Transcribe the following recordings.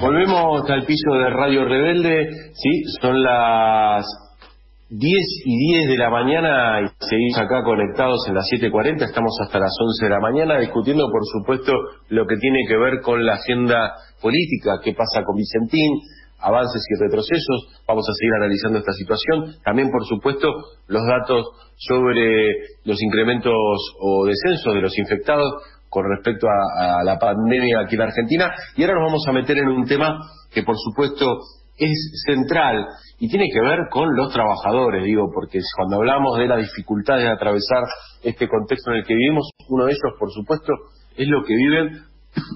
Volvemos al piso de Radio Rebelde, sí, son las 10 y 10 de la mañana y seguimos acá conectados en las 7.40, estamos hasta las 11 de la mañana discutiendo por supuesto lo que tiene que ver con la agenda política, qué pasa con Vicentín, avances y retrocesos, vamos a seguir analizando esta situación, también por supuesto los datos sobre los incrementos o descensos de los infectados, con respecto a, la pandemia aquí en Argentina. Y ahora nos vamos a meter en un tema que, por supuesto, es central y tiene que ver con los trabajadores, digo, porque cuando hablamos de las dificultades de atravesar este contexto en el que vivimos, uno de ellos, por supuesto, es lo que viven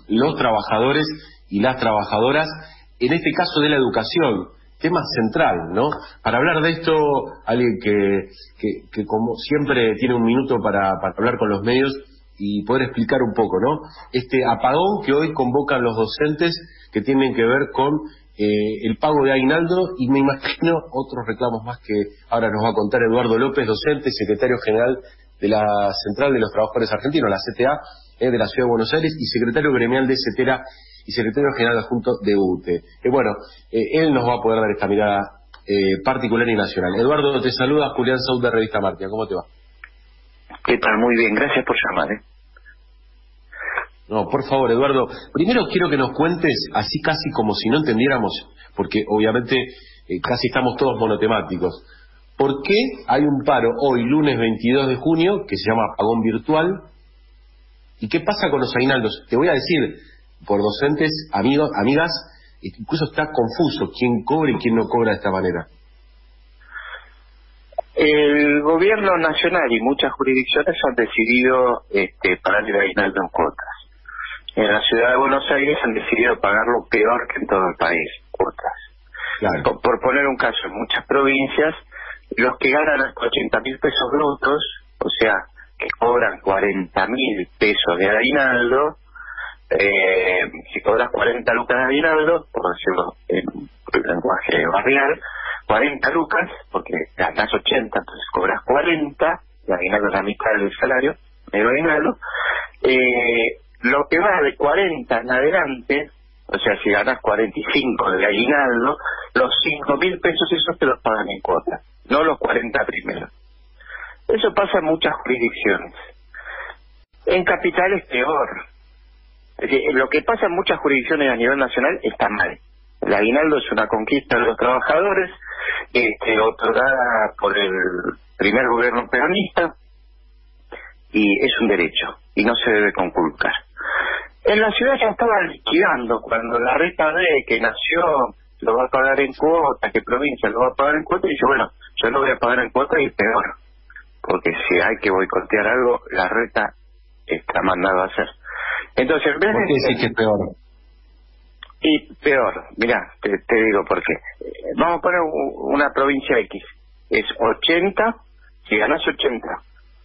los trabajadores y las trabajadoras, en este caso de la educación, tema central, ¿no? Para hablar de esto, alguien que, que, como siempre tiene un minuto para, para hablar con los medios, y poder explicar un poco, ¿no? Este apagón que hoy convocan los docentes que tienen que ver con eh, el pago de aguinaldo y me imagino otros reclamos más que ahora nos va a contar Eduardo López, docente, secretario general de la Central de los Trabajadores Argentinos, la CTA, eh, de la Ciudad de Buenos Aires y secretario gremial de CETERA y secretario general adjunto de UTE. Eh, bueno, él nos va a poder dar esta mirada particular y nacional. Eduardo, te saluda Julián Saud de Revista Martia, ¿cómo te va? ¿Qué tal? Muy bien, gracias por llamar. ¿eh? No, por favor, Eduardo. Primero quiero que nos cuentes, así casi como si no entendiéramos, porque obviamente eh, casi estamos todos monotemáticos. ¿Por qué hay un paro hoy, lunes 22 de junio, que se llama apagón virtual? ¿Y qué pasa con los aguinaldos? Te voy a decir, por docentes, amigos, amigas, incluso está confuso quién cobra y quién no cobra de esta manera. El gobierno nacional y muchas jurisdicciones han decidido este, pagar el aguinaldo en cuotas. En la ciudad de Buenos Aires han decidido pagarlo peor que en todo el país, cuotas. Por, poner un caso, en muchas provincias, los que ganan hasta 80 mil pesos brutos, o sea, que cobran 40 mil pesos de aguinaldo, eh, si cobras 40 lucas de aguinaldo, por decirlo en lenguaje barrial, 40 lucas, porque ganas 80, entonces cobras 40, y aguinaldo la mitad del salario, medio aguinaldo, eh, lo que va de 40 en adelante, o sea, si ganas 45 de aguinaldo, los 5 mil pesos esos te los pagan en cuota, no los 40 primeros. Eso pasa en muchas jurisdicciones. En capital es peor. Es lo que pasa en muchas jurisdicciones a nivel nacional está mal. El aguinaldo es una conquista de los trabajadores, este, otorgada por el primer gobierno peronista y es un derecho y no se debe conculcar. En la ciudad ya estaba liquidando cuando la reta de que nació lo va a pagar en cuota, que provincia lo va a pagar en cuota y dice, bueno, yo lo voy a pagar en cuota y peor, porque si hay que boicotear algo, la reta está mandado a hacer. Entonces, en vez ¿Por qué que es peor? Y peor, mira, te, digo por qué. Vamos a poner una provincia X. Es 80, si ganas 80,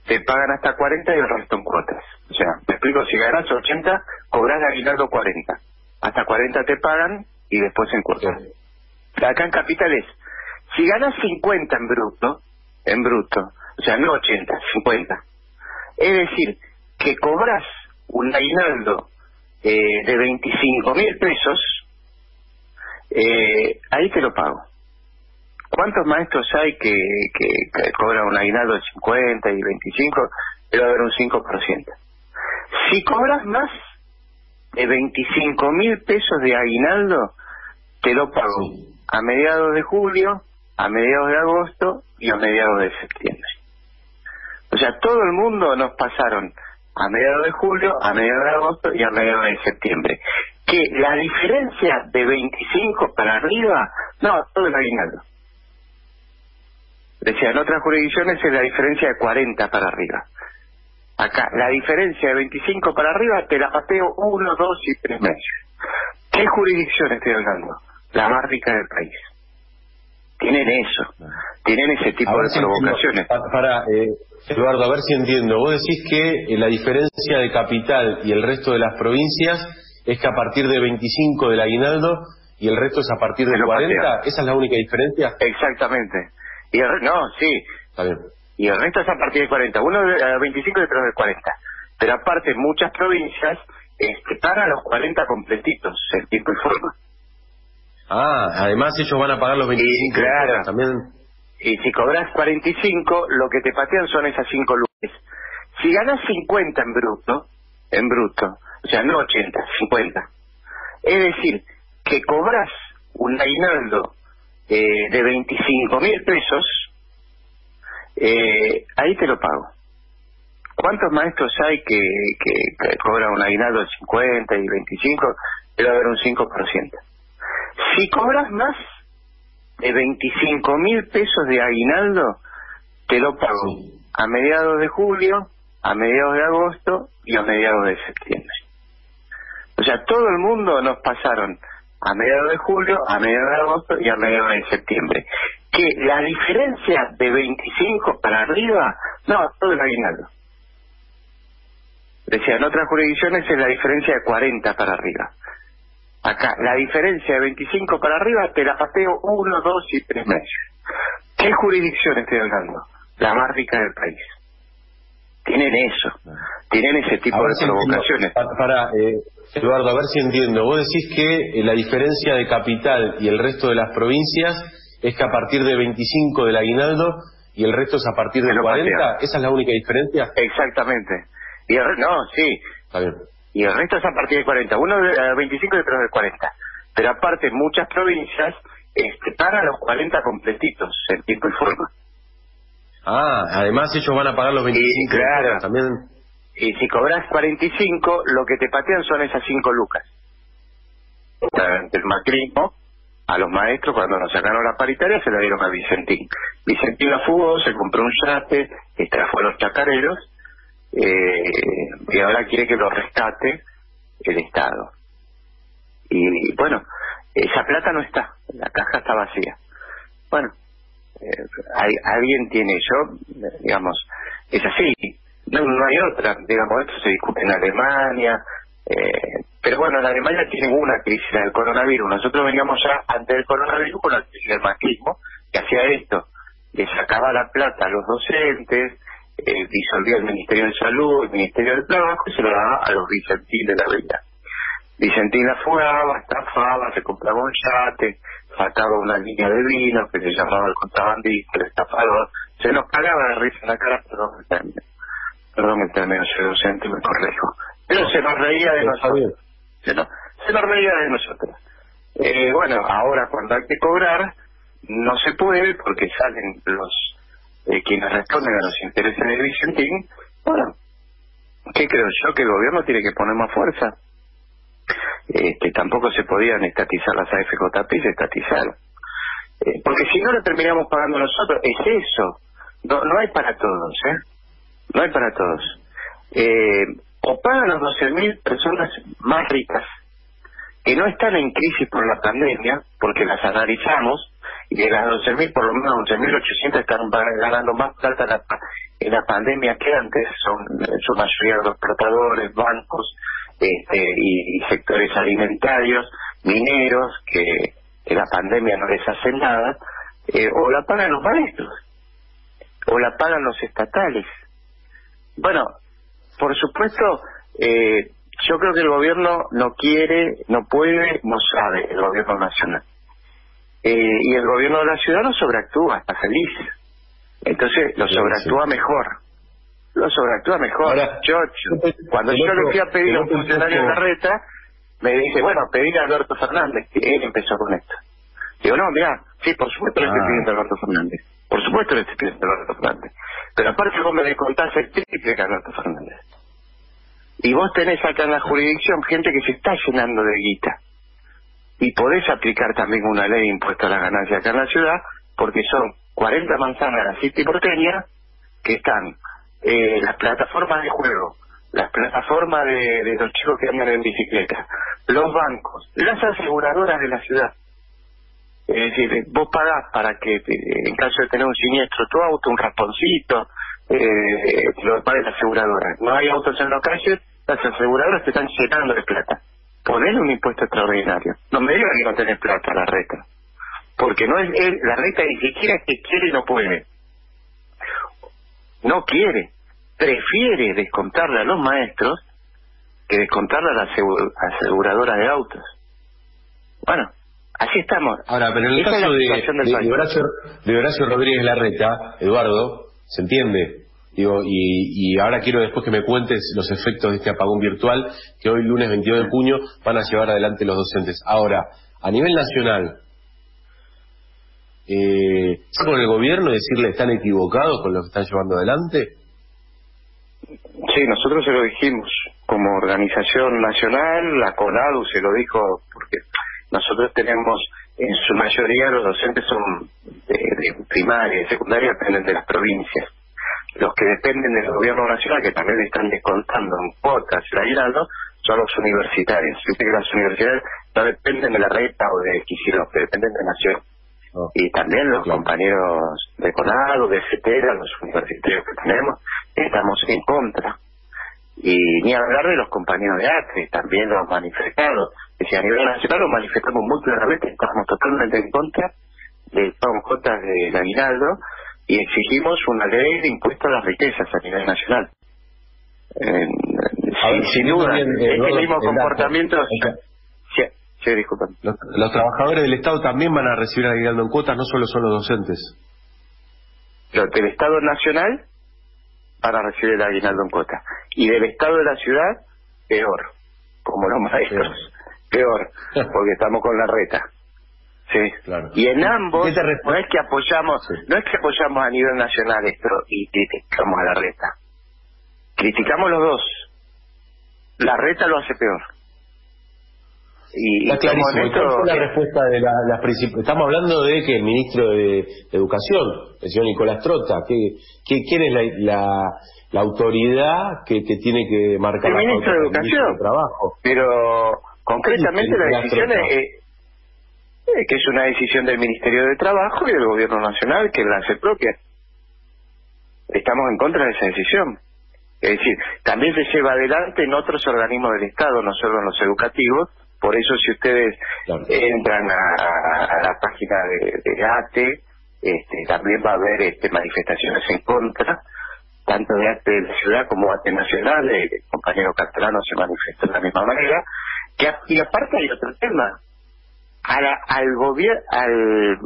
te pagan hasta 40 y el resto en cuotas. O sea, me explico, si ganas 80, cobras de aguinaldo 40. Hasta 40 te pagan y después en cuotas. Acá en Capital es, si ganas 50 en bruto, en bruto, o sea, no 80, 50. Es decir, que cobras un aguinaldo eh, de 25 mil pesos, eh, ahí te lo pago. ¿Cuántos maestros hay que, que, cobran un aguinaldo de 50 y 25? Debe haber un 5%. Si cobras más de 25 mil pesos de aguinaldo, te lo pago a mediados de julio, a mediados de agosto y a mediados de septiembre. O sea, todo el mundo nos pasaron a mediados de julio, a mediados de agosto y a mediados de septiembre. Que la diferencia de 25 para arriba, no, todo el aguinaldo. Decía, en otras jurisdicciones es la diferencia de 40 para arriba. Acá, la diferencia de 25 para arriba te la pateo uno, dos y tres meses. ¿Qué jurisdicción estoy hablando? La más rica del país. Tienen eso. Tienen ese tipo de provocaciones. para, eh, Eduardo, a ver si entiendo. Vos decís que eh, la diferencia de capital y el resto de las provincias es que a partir de 25 del aguinaldo y el resto es a partir de 40. ¿Esa es la única diferencia? Exactamente. Y no, sí. Está bien. Y el resto es a partir de 40. Uno de 25 y otro de 40. Pero aparte, muchas provincias este, paga los 40 completitos en tiempo y forma. Ah, además ellos van a pagar los 25 claro. también. Y si cobras 45, lo que te patean son esas 5 luces. Si ganas 50 en bruto, en bruto, o sea, no 80, 50. Es decir, que cobras un aguinaldo eh, de 25 mil pesos, eh, ahí te lo pago. ¿Cuántos maestros hay que, que, cobran un aguinaldo de 50 y 25? Debe haber un 5%. Si cobras más de 25 mil pesos de aguinaldo, te lo pago a mediados de julio, a mediados de agosto y a mediados de septiembre. O sea, todo el mundo nos pasaron a mediados de julio, a mediados de agosto y a mediados de septiembre. Que la diferencia de 25 para arriba, no, todo el aguinaldo. Decía, en otras jurisdicciones es la diferencia de 40 para arriba. Acá, la diferencia de 25 para arriba te la pateo uno, dos y tres meses. ¿Qué jurisdicción estoy hablando? La más rica del país. Tienen eso, tienen ese tipo de provocaciones. Para, eh, Eduardo, a ver si entiendo. Vos decís que eh, la diferencia de capital y el resto de las provincias es que a partir de 25 del aguinaldo y el resto es a partir de 40. ¿Esa es la única diferencia? Exactamente. Y no, sí. Está bien y el resto es a partir de 40. Uno de 25 y otro de 40. Pero aparte, muchas provincias este, pagan los 40 completitos en tiempo y forma. Ah, además ellos van a pagar los 25. Y, claro. También... Y si cobras 45, lo que te patean son esas 5 lucas. El macrismo, a los maestros, cuando nos sacaron la paritaria, se la dieron a Vicentín. Vicentín la fugó, se compró un yate, extrajo a los chacareros eh, y ahora quiere que lo rescate el Estado. Y, bueno, esa plata no está, la caja está vacía. Bueno, eh, hay, alguien tiene, yo, digamos, es así, no, no hay otra, digamos, esto se discute en Alemania, eh, pero bueno, en Alemania tiene una crisis del coronavirus, nosotros veníamos ya antes del coronavirus con la crisis del machismo, que hacía esto, le sacaba la plata a los docentes, eh, disolvía el Ministerio de Salud, el Ministerio del Trabajo y se lo daba a los Vicentín de la vida. Vicentín la fugaba, estafaba, se compraba un yate, sacaba una línea de vino que se llamaba el contrabandista, el estafador, se nos cagaba de risa en la cara, perdón el término, perdón el término, soy docente, me corrijo, pero se nos reía de nosotros, se nos, se nos reía de nosotros. Eh, bueno, ahora cuando hay que cobrar, no se puede porque salen los eh, quienes responden a los intereses de Vicentín, bueno, ¿qué creo yo? Que el gobierno tiene que poner más fuerza. Este, tampoco se podían estatizar las AFJP y se estatizaron. Eh, porque si no lo terminamos pagando nosotros, es eso. No, no hay para todos, ¿eh? No hay para todos. Eh, o pagan las 12.000 personas más ricas, que no están en crisis por la pandemia, porque las analizamos, y de las 12.000, por lo menos 11.800 están ganando más plata en la, pandemia que antes, son en su mayoría los tratadores, bancos este, y, sectores alimentarios, mineros, que en la pandemia no les hacen nada, eh, o la pagan los maestros, o la pagan los estatales. Bueno, por supuesto, eh, yo creo que el gobierno no quiere, no puede, no sabe, el gobierno nacional eh, y el gobierno de la ciudad lo sobreactúa, está feliz. Entonces lo sobreactúa mejor. Lo sobreactúa mejor. yo, cuando yo le fui a pedir a un funcionario de la reta, me dice, bueno, pedir a Alberto Fernández, que él empezó con esto. Digo, no, mira, sí, por supuesto le estoy ah. pidiendo a Alberto Fernández. Por supuesto le estoy pidiendo a Alberto Fernández. Pero aparte vos me descontás el triple que Alberto Fernández. Y vos tenés acá en la jurisdicción gente que se está llenando de guita y podés aplicar también una ley de impuesto a la ganancia acá en la ciudad, porque son 40 manzanas de la City porteña que están eh, las plataformas de juego, las plataformas de, los chicos que andan en bicicleta, los bancos, las aseguradoras de la ciudad. Es decir, vos pagás para que en caso de tener un siniestro tu auto, un rasponcito, eh, lo pague la aseguradora. No hay autos en la calle, las aseguradoras te están llenando de plata poner un impuesto extraordinario. No me digan que no tenés plata la reta. Porque no es la reta ni siquiera es que quiere no puede. No quiere. Prefiere descontarle a los maestros que descontarla a la aseguradora de autos. Bueno, así estamos. Ahora, pero en el caso de, Horacio, de Horacio Rodríguez Larreta, Eduardo, ¿se entiende? Digo, y, y, ahora quiero después que me cuentes los efectos de este apagón virtual que hoy lunes 22 de junio van a llevar adelante los docentes. Ahora, a nivel nacional, eh, con el gobierno decirle están equivocados con lo que están llevando adelante? Sí, nosotros se lo dijimos como organización nacional, la CONADU se lo dijo porque nosotros tenemos, en su mayoría los docentes son de, primaria y secundaria, dependen de las provincias. Los que dependen del gobierno nacional, que también le están descontando en cuotas el aguinaldo, son los universitarios. Yo que las universidades no dependen de la reta o de que dependen de Nación. Oh. Y también los compañeros de CONADO, de CETERA, los universitarios que tenemos, estamos en contra. Y ni hablar de los compañeros de ATRE, también los manifestados. si a nivel nacional lo manifestamos muy claramente, estamos totalmente en contra de pago de aguinaldo y exigimos una ley de impuesto a las riquezas a nivel nacional. sin, duda, este mismo comportamiento... Sí, disculpen. Los, trabajadores del Estado también van a recibir aguinaldo en cuotas, no solo son los docentes. Los del Estado Nacional van a recibir el aguinaldo en cuotas. Y del Estado de la ciudad, peor, como los maestros. Peor, porque estamos con la reta. Sí. Claro. Y en ambos no es que apoyamos, no es que apoyamos a nivel nacional esto y criticamos a la reta. Criticamos los dos. La reta lo hace peor. Y, Está clarísimo. ¿Cuál fue la respuesta de las principales? Estamos hablando de que el ministro de, Educación, el señor Nicolás Trota, que, ¿quién es la, la, autoridad que, que, tiene que marcar el ministro de Educación? trabajo. Pero concretamente la decisión es, eh, que es una decisión del Ministerio de Trabajo y del Gobierno Nacional que la hace propia. Estamos en contra de esa decisión. Es decir, también se lleva adelante en otros organismos del Estado, no solo en los educativos, por eso si ustedes entran a, la página de, ATE, este, también va a haber este, manifestaciones en contra, tanto de ATE de la ciudad como ATE nacional, el compañero Castellano se manifestó de la misma manera, que, y aparte hay otro tema, al gobierno, al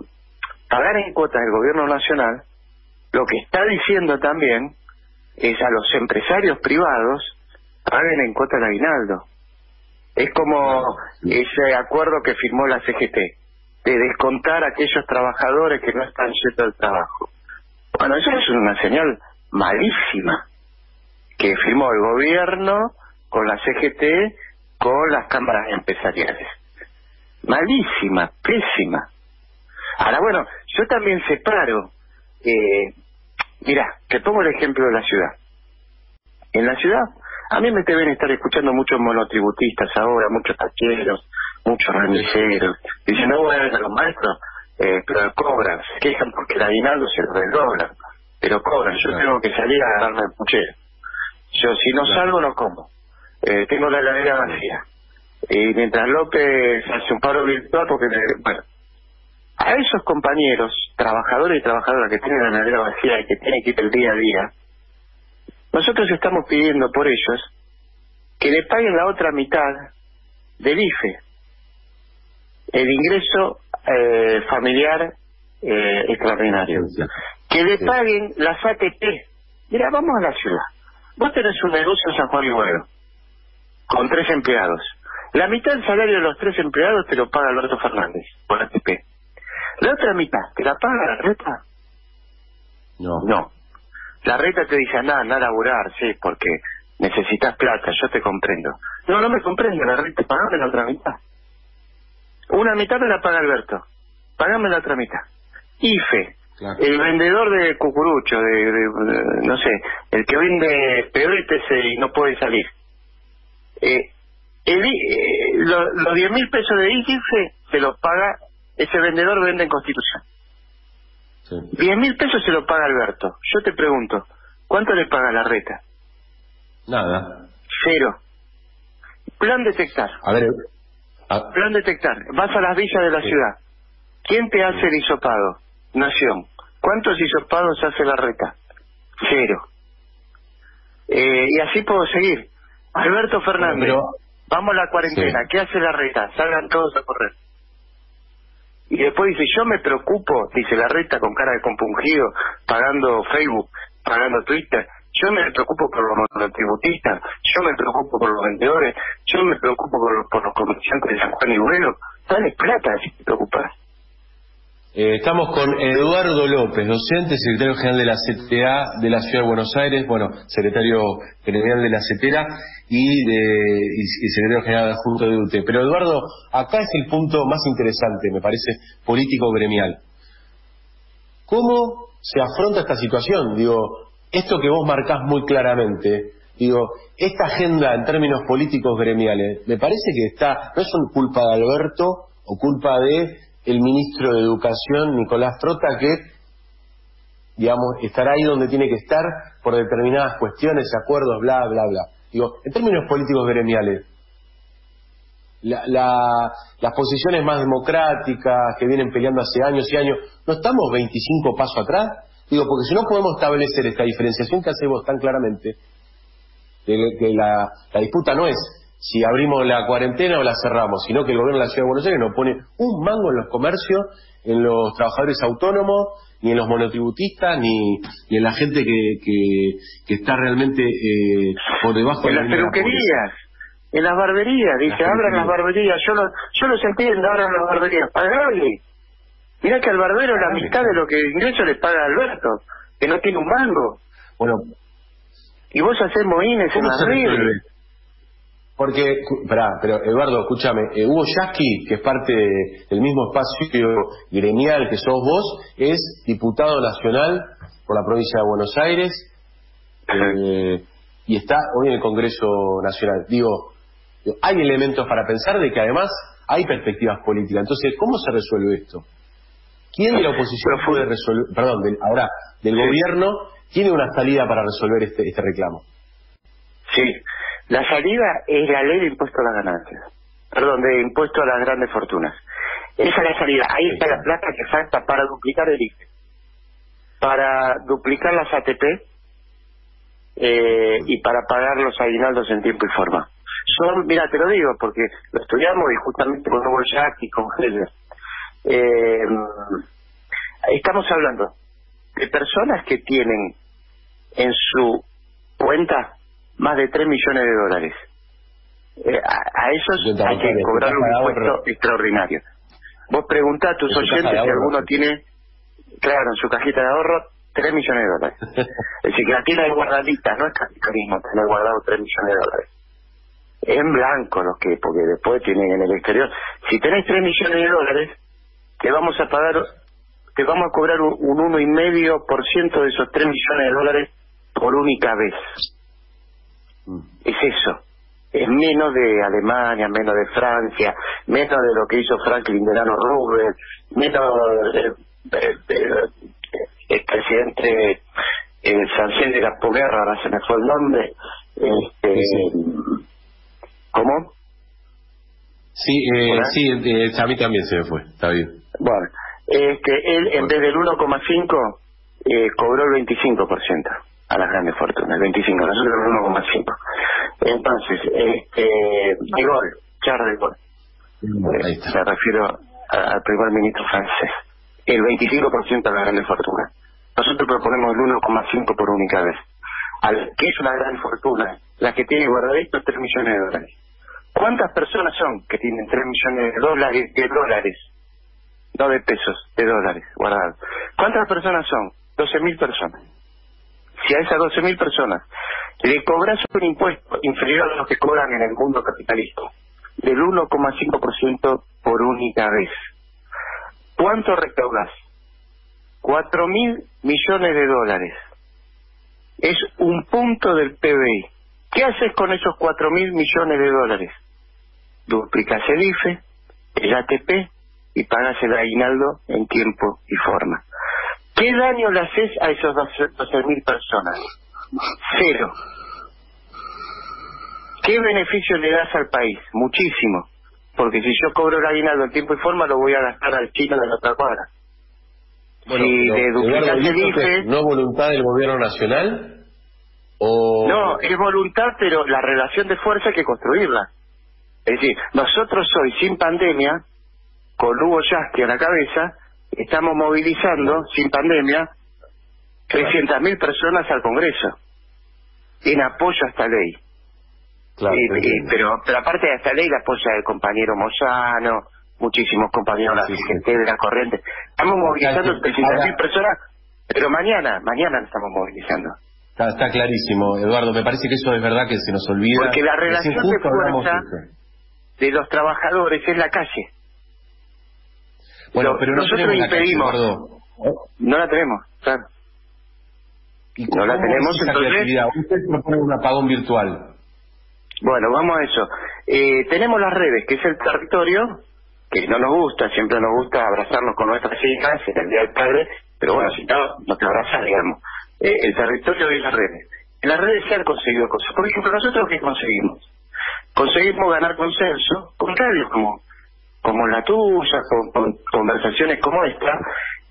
pagar en cuotas el gobierno nacional, lo que está diciendo también es a los empresarios privados paguen en cuota el aguinaldo. Es como ese acuerdo que firmó la CGT, de descontar a aquellos trabajadores que no están yendo al trabajo. Bueno, eso es una señal malísima que firmó el gobierno con la CGT, con las cámaras empresariales. Malísima, pésima. Ahora, bueno, yo también separo. Eh, mira, te pongo el ejemplo de la ciudad. En la ciudad a mí me deben estar escuchando muchos monotributistas ahora, muchos taqueros, muchos remiseros. Dicen, no voy a ver a los maestros, eh, pero cobran, se quejan porque el aguinaldo se lo desdoblan, pero cobran. Yo tengo que salir a agarrarme el puchero. Yo si no salgo no como. Eh, tengo la heladera vacía. Y mientras López hace un paro virtual porque, bueno, a esos compañeros, trabajadores y trabajadoras que tienen la heladera vacía y que tienen que ir el día a día, nosotros estamos pidiendo por ellos que le paguen la otra mitad del IFE, el ingreso eh, familiar eh, extraordinario. Que le paguen las ATP. Mira, vamos a la ciudad. Vos tenés un negocio en San Juan y Bueno, con tres empleados. La mitad del salario de los tres empleados te lo paga Alberto Fernández por ATP. La otra mitad, ¿te la paga la reta? No. No. La reta te dice, nada, nada laburar, sí, porque necesitas plata, yo te comprendo. No, no me comprende, la reta, pagame la otra mitad. Una mitad me la paga Alberto, pagame la otra mitad. IFE, el vendedor de cucurucho, de, no sé, el que vende pebetes y no puede salir. Eh, el, eh, los 10 mil pesos de IFE se los paga, ese vendedor vende en Constitución. Diez mil pesos se lo paga Alberto. Yo te pregunto, ¿cuánto le paga la reta? Nada. Cero. Plan detectar. A ver. Plan detectar. Vas a las villas de la ciudad. ¿Quién te hace el hisopado? Nación. ¿Cuántos hisopados hace la reta? Cero. Eh, y así puedo seguir. Alberto Fernández, vamos a la cuarentena, ¿qué hace la reta? Salgan todos a correr. Y después dice, yo me preocupo, dice la reta con cara de compungido, pagando Facebook, pagando Twitter, yo me preocupo por los monotributistas, yo me preocupo por los vendedores, yo me preocupo por los, por los comerciantes de San Juan y Bueno, dale plata si te preocupas. Eh, estamos con Eduardo López, docente, secretario general de la CTA de la Ciudad de Buenos Aires, bueno, secretario general de la CETERA y, de, y, secretario general adjunto de UTE. Pero Eduardo, acá es el punto más interesante, me parece, político-gremial. ¿Cómo se afronta esta situación? Digo, esto que vos marcás muy claramente, digo, esta agenda en términos políticos gremiales, me parece que está, no es culpa de Alberto o culpa de el ministro de Educación, Nicolás Frota, que, digamos, estará ahí donde tiene que estar por determinadas cuestiones, acuerdos, bla, bla, bla. Digo, en términos políticos gremiales, las posiciones más democráticas que vienen peleando hace años y años, ¿no estamos 25 pasos atrás? Digo, porque si no podemos establecer esta diferenciación que hacemos tan claramente, que la disputa no es si abrimos la cuarentena o la cerramos, sino que el gobierno de la Ciudad de Buenos Aires no pone un mango en los comercios, en los trabajadores autónomos, ni en los monotributistas, ni, ni en la gente que, que, está realmente eh, por debajo de las peluquerías. En las barberías, dice, abran las barberías, yo, no, yo los entiendo, abran las barberías, pagable. Mirá que al barbero la mitad de lo que ingreso le paga Alberto, que no tiene un mango. Bueno. Y vos hacés moines en las porque, pero Eduardo, escúchame, eh, Hugo Yasky, que es parte del mismo espacio gremial que sos vos, es diputado nacional por la provincia de Buenos Aires eh, y está hoy en el Congreso Nacional. Digo, hay elementos para pensar de que además hay perspectivas políticas. Entonces, ¿cómo se resuelve esto? ¿Quién de la oposición puede resolver, perdón, ahora, del gobierno, tiene una salida para resolver este, este reclamo? Sí, la salida es la ley de impuesto a las ganancias, perdón, de impuesto a las grandes fortunas. Esa es la salida. Ahí está la plata que falta para duplicar el IFE, para duplicar las ATP eh, y para pagar los aguinaldos en tiempo y forma. Son, mira, te lo digo porque lo estudiamos y justamente con Jack y con Heller. Eh, estamos hablando de personas que tienen en su cuenta más de 3 millones de dólares. Eh, a, esos hay que cobrar un impuesto extraordinario. Vos preguntá a tus oyentes si alguno tiene, claro, en su cajita de ahorro 3 millones de dólares. es decir, que la tiene guardadita, no es capitalismo tener guardado 3 millones de dólares. En blanco los que, porque después tienen en el exterior. Si tenés 3 millones de dólares, te vamos a pagar, te vamos a cobrar un, un 1,5% de esos 3 millones de dólares por única vez. Mm. Es eso. Es menos de Alemania, menos de Francia, menos de lo que hizo Franklin Delano Roosevelt, menos del el presidente el francés de la posguerra, ahora se me fue el nombre. Este, ¿Cómo? Sí, eh, sí, eh, a mí también se me fue, está bien. Bueno, es que él en vez del 1,5 eh, cobró el 25% a las grandes fortunas, el 25, nosotros el 1,5. Entonces, este, de gol, Charles de gol. Eh, me refiero al primer ministro francés. El 25% a las grandes fortunas. Nosotros proponemos el 1,5 por única vez. Al, ¿Qué es una gran fortuna? La que tiene guardaditos 3 millones de dólares. ¿Cuántas personas son que tienen 3 millones de dólares, de dólares? No de pesos, de dólares guardados. ¿Cuántas personas son? 12.000 personas si a esas 12.000 personas le cobras un impuesto inferior a los que cobran en el mundo capitalista, del 1,5% por única vez, ¿cuánto recaudas? 4.000 millones de dólares. Es un punto del PBI. ¿Qué haces con esos 4.000 millones de dólares? Duplicas el IFE, el ATP y pagas el aguinaldo en tiempo y forma. ¿Qué daño le haces a esos 12.000 personas? Cero. ¿Qué beneficio le das al país? Muchísimo. Porque si yo cobro el aguinaldo en tiempo y forma, lo voy a gastar al chino de la otra cuadra. Bueno, si le ¿No voluntad del gobierno nacional? O... No, es voluntad, pero la relación de fuerza hay que construirla. Es decir, nosotros hoy, sin pandemia, con Hugo Yasky a la cabeza, estamos movilizando, sin pandemia, 300.000 personas al Congreso en apoyo a esta ley. Claro, Eh, eh, pero, pero aparte de esta ley la apoya el compañero Mozano, muchísimos compañeros Sí, sí. gente de la corriente. Estamos movilizando sí. 300.000 Ahora- personas, pero mañana, mañana nos estamos movilizando. Está, está clarísimo, Eduardo. Me parece que eso es verdad que se nos olvida. Porque la relación de fuerza-. De los trabajadores es la calle. Bueno, pero no nosotros tenemos la calle, impedimos. Eduardo. No la tenemos, claro. ¿Y No la tenemos, entonces-? Usted propone un apagón virtual. Bueno, vamos a eso. Eh, tenemos las redes, que es el territorio, que no nos gusta, siempre nos gusta abrazarnos con nuestras hijas en el Día del Padre, pero bueno, si no, no te abrazas, digamos. Eh, el territorio y las redes. En las redes se han conseguido cosas. Por ejemplo, nosotros qué conseguimos? Conseguimos ganar consenso con radios como, como la tuya, con, con conversaciones como esta.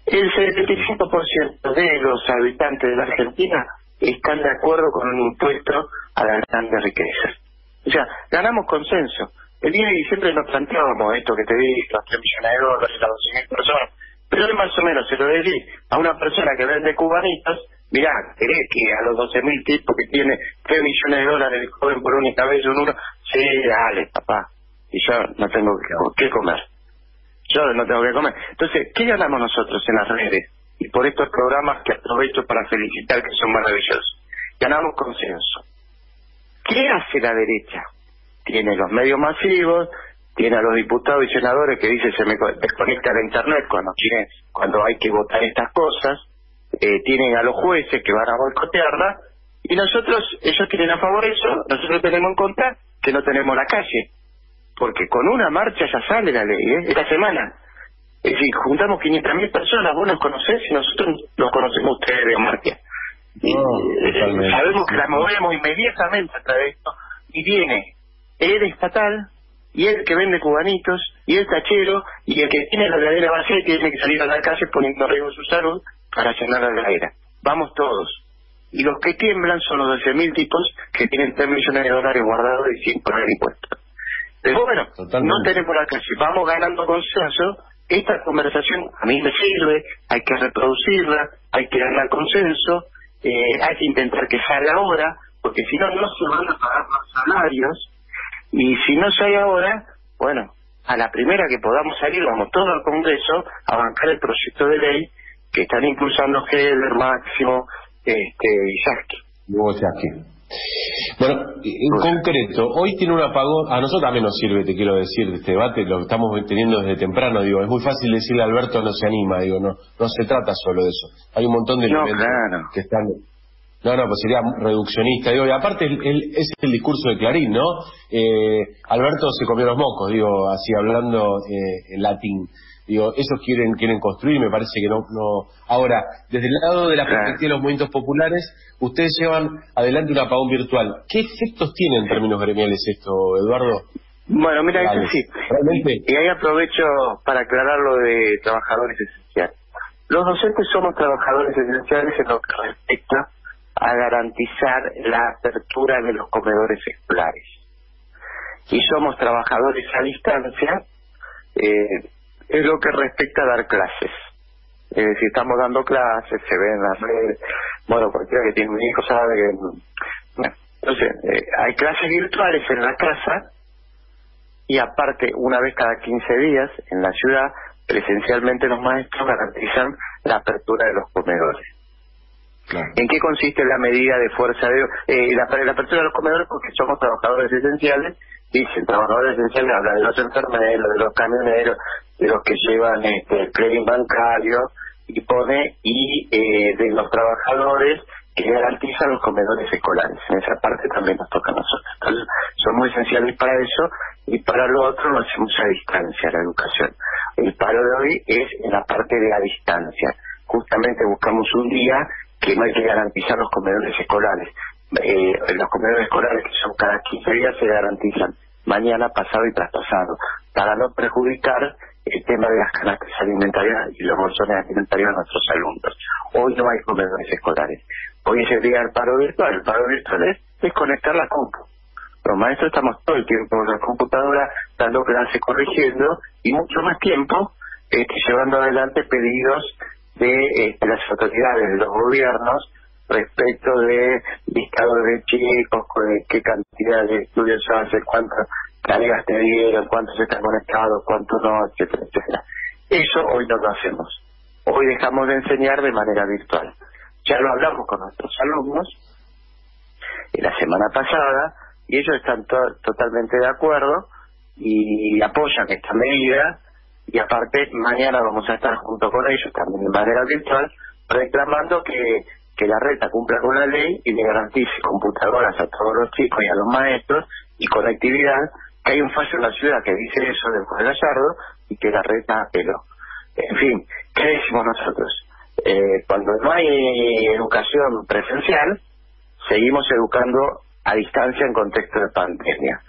El 75% de los habitantes de la Argentina están de acuerdo con un impuesto a las grandes riquezas. O sea, ganamos consenso. El día de diciembre nos planteábamos esto que te dije, los 3 millones de dólares, las 12.000 personas, pero es más o menos, se lo decís a una persona que vende cubanitos, mirá, querés que a los 12.000 tipos que tiene 3 millones de dólares joven por única vez un uno, sí, dale, papá, y yo no tengo que, que comer. Yo no tengo que comer. Entonces, ¿qué ganamos nosotros en las redes? Y por estos programas que aprovecho para felicitar que son maravillosos. Ganamos consenso. ¿Qué hace la derecha? Tiene los medios masivos, tiene a los diputados y senadores que dicen se me co- desconecta la internet cuando quieren, cuando hay que votar estas cosas, eh, tienen a los jueces que van a boicotearla, y nosotros, ellos tienen a favor eso, nosotros tenemos en contra que no tenemos la calle, porque con una marcha ya sale la ley, ¿eh? esta semana. Es decir, juntamos 500.000 personas, vos nos conocés y nosotros los conocemos ustedes de marcha. Y, No, eh, sabemos que la movemos inmediatamente a través de esto y viene el estatal y el que vende cubanitos y el tachero y el que tiene la heladera vacía y tiene que salir a la calle poniendo en riesgo su salud para llenar la heladera. Vamos todos. Y los que tiemblan son los 12.000 tipos que tienen 3 millones de dólares guardados y sin pagar impuestos. Pero bueno, Totalmente. no tenemos la calle, vamos ganando consenso. Esta conversación a mí me sirve, hay que reproducirla, hay que ganar consenso, eh, hay que intentar que salga ahora, porque si no, no se van a pagar los salarios. Y si no sale ahora, bueno, a la primera que podamos salir, vamos todo al Congreso a bancar el proyecto de ley que están impulsando Heller, Máximo este, y Yasky. Bueno, en concreto, hoy tiene un apagón, a nosotros también nos sirve, te quiero decir, este debate, lo estamos teniendo desde temprano, digo, es muy fácil decirle a Alberto no se anima, digo, no, no se trata solo de eso, hay un montón de No, elementos claro. que están, no, no, pues sería reduccionista, digo, y aparte el, el- es el discurso de Clarín, ¿no? Eh, Alberto se comió los mocos, digo, así hablando eh, en latín. Digo, esos quieren quieren construir, me parece que no no. Ahora, desde el lado de la perspectiva de los movimientos populares, ustedes llevan adelante un apagón virtual. ¿Qué efectos tiene en términos gremiales esto, Eduardo? Bueno, mira, Vale. es así. Realmente. Y, y ahí aprovecho para aclarar lo de trabajadores esenciales. Los docentes somos trabajadores esenciales en lo que respecta a garantizar la apertura de los comedores escolares. Y somos trabajadores a distancia eh, en lo que respecta a dar clases. Es decir, estamos dando clases, se ven en las redes. Bueno, cualquiera que tiene un hijo sabe que... bueno, entonces, eh, hay clases virtuales en la casa y aparte, una vez cada 15 días en la ciudad, presencialmente los maestros garantizan la apertura de los comedores. ¿En qué consiste la medida de fuerza de... eh, la, la apertura de los comedores porque somos trabajadores esenciales, dicen trabajadores esenciales, hablan de los enfermeros, de los camioneros, de los que llevan este, el crédito bancario, y pone, y eh, de los trabajadores que garantizan los comedores escolares. En esa parte también nos toca a nosotros. Entonces, somos esenciales para eso, y para lo otro lo hacemos a distancia, la educación. El paro de hoy es en la parte de la distancia. Justamente buscamos un día que no hay que garantizar los comedores escolares. Eh, los comedores escolares que son cada 15 días se garantizan mañana, pasado y traspasado, para no perjudicar el tema de las canastas alimentarias y los bolsones alimentarios de nuestros alumnos. Hoy no hay comedores escolares. Hoy diga el paro virtual. El paro virtual es desconectar la compu. Los maestros estamos todo el tiempo en la computadora dando clases, corrigiendo y mucho más tiempo este, llevando adelante pedidos de este, las autoridades, de los gobiernos, respecto de listados de chicos, qué cantidad de estudios se hacer, cuántas tareas te dieron, cuántos están conectados, cuántos no, etcétera, etcétera. Eso hoy no lo hacemos. Hoy dejamos de enseñar de manera virtual. Ya lo hablamos con nuestros alumnos la semana pasada y ellos están totalmente de acuerdo y apoyan esta medida y aparte mañana vamos a estar junto con ellos también de manera virtual reclamando que, que la reta cumpla con la ley y le garantice computadoras a todos los chicos y a los maestros y conectividad hay un fallo en la ciudad que dice eso del juez Gallardo y que la reta apeló. En fin, ¿qué decimos nosotros? Eh, cuando no hay educación presencial, seguimos educando a distancia en contexto de pandemia.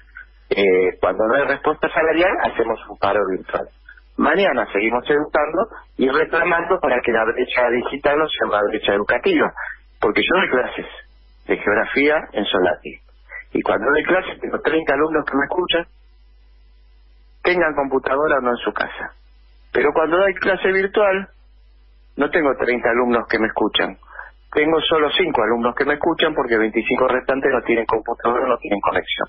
Eh, cuando no hay respuesta salarial, hacemos un paro virtual. Mañana seguimos educando y reclamando para que la brecha digital no sea una brecha educativa, porque yo doy clases de geografía en Solati. Y cuando doy clases tengo 30 alumnos que me escuchan, tengan computadora o no en su casa. Pero cuando doy clase virtual, no tengo 30 alumnos que me escuchan, tengo solo cinco alumnos que me escuchan porque 25 restantes no tienen computadora, no tienen conexión.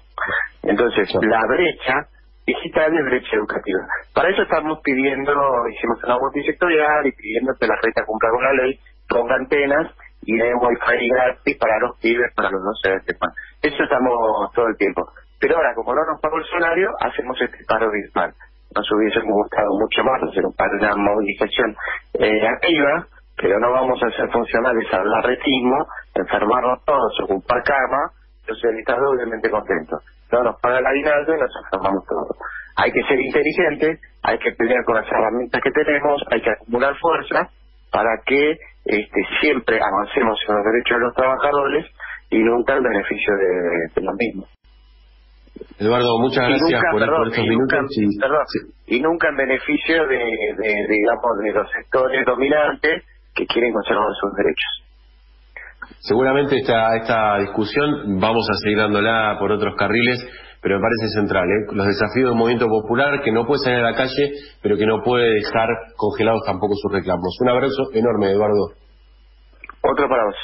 Entonces, la brecha digital es brecha educativa. Para eso estamos pidiendo, hicimos una multisectorial y pidiendo que la reta cumpla con la ley, ponga antenas y dé wifi gratis para los pibes, para los docentes. Eso estamos todo el tiempo. Pero ahora, como no nos pagó el salario, hacemos este paro virtual. Nos hubiese gustado mucho más hacer un paro, una movilización eh, activa, pero no vamos a ser funcionales al arretismo, enfermarnos todos, ocupar cama, los socialistas doblemente contentos. No nos paga el aguinaldo y nos enfermamos todos. Hay que ser inteligentes, hay que pelear con las herramientas que tenemos, hay que acumular fuerza para que este, siempre avancemos en los derechos de los trabajadores y nunca el beneficio de, los mismos. Eduardo, muchas gracias por, estos minutos. y, nunca en beneficio de, digamos, de los sectores dominantes que quieren conservar sus derechos. Seguramente esta, esta discusión vamos a seguir dándola por otros carriles, pero me parece central. ¿eh? Los desafíos del movimiento popular que no puede salir a la calle, pero que no puede dejar congelados tampoco sus reclamos. Un abrazo enorme, Eduardo. Otro para vos.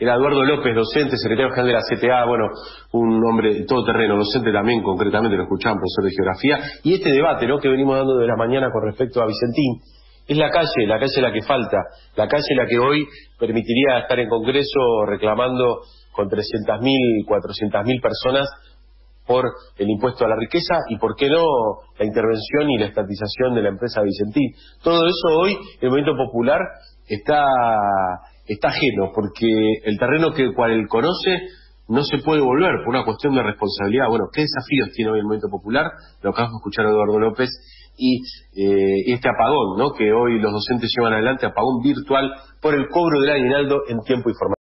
Era Eduardo López, docente, secretario general de la CTA, bueno, un hombre todoterreno, docente también, concretamente lo escuchamos, profesor de geografía. Y este debate, ¿no?, que venimos dando de la mañana con respecto a Vicentín, es la calle, la calle la que falta, la calle la que hoy permitiría estar en Congreso reclamando con 300.000, 400.000 personas por el impuesto a la riqueza y, por qué no, la intervención y la estatización de la empresa Vicentín. Todo eso hoy, el movimiento popular está, está ajeno, porque el terreno que cual él conoce no se puede volver por una cuestión de responsabilidad. Bueno, ¿qué desafíos tiene hoy el movimiento popular? Lo acabamos de escuchar a Eduardo López y eh, este apagón, ¿no? Que hoy los docentes llevan adelante, apagón virtual por el cobro del aguinaldo en tiempo y forma.